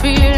feeling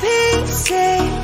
pieces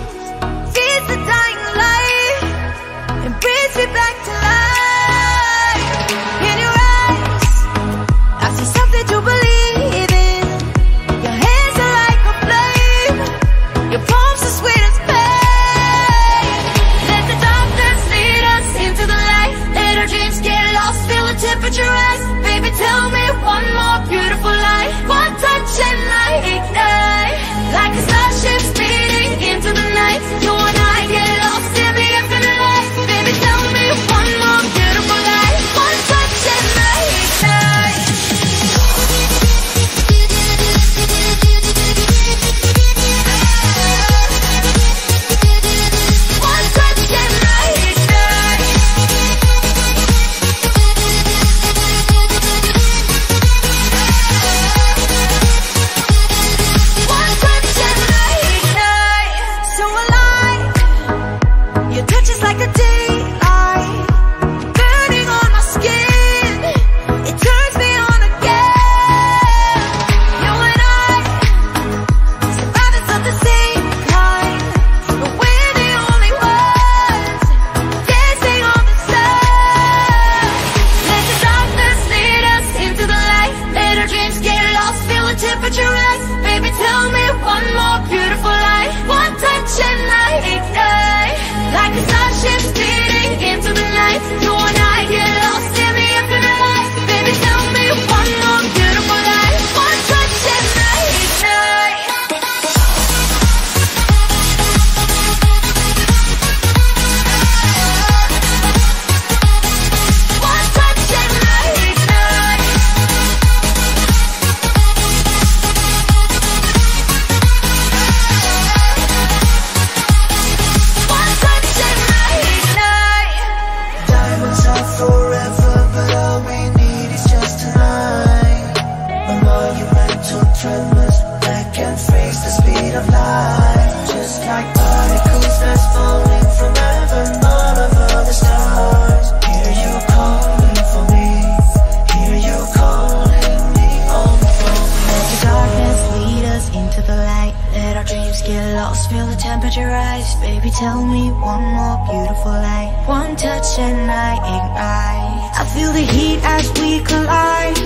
your eyes Baby, tell me one more beautiful lie One touch and I ignite. I feel the heat as we collide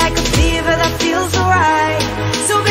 Like a fever that feels alright so